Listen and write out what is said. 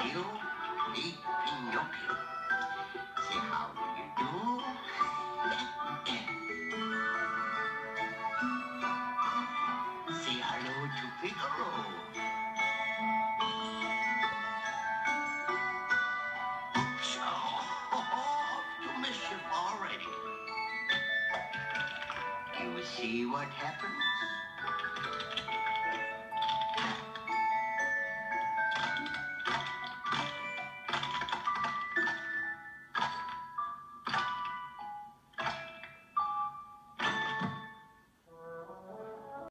Pinocchio, me Pinocchio. Say how do you do? Say hello to Figaro. So, off to mischief already. You see what happened?